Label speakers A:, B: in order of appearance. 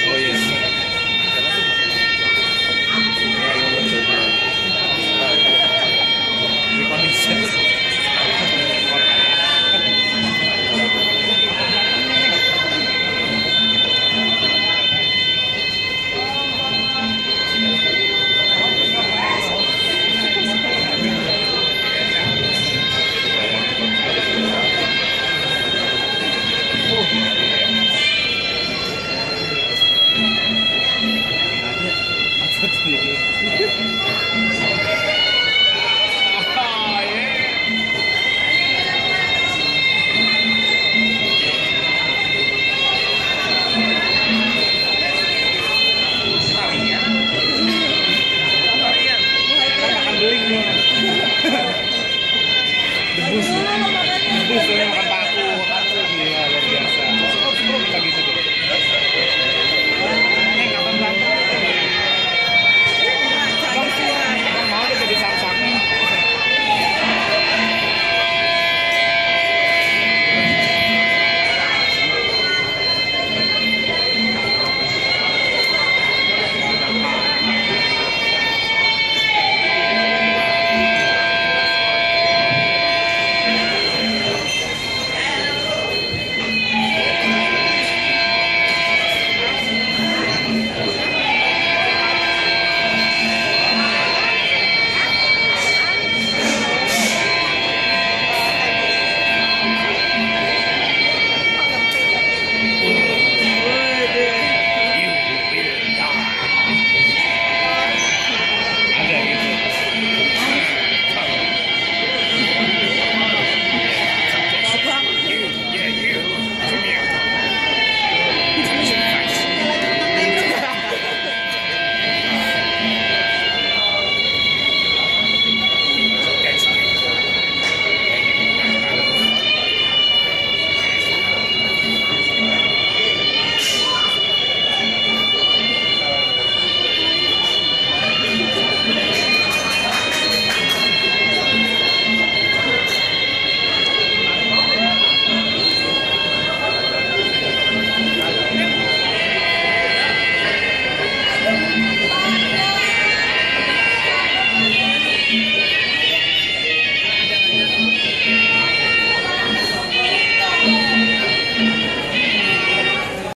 A: そういう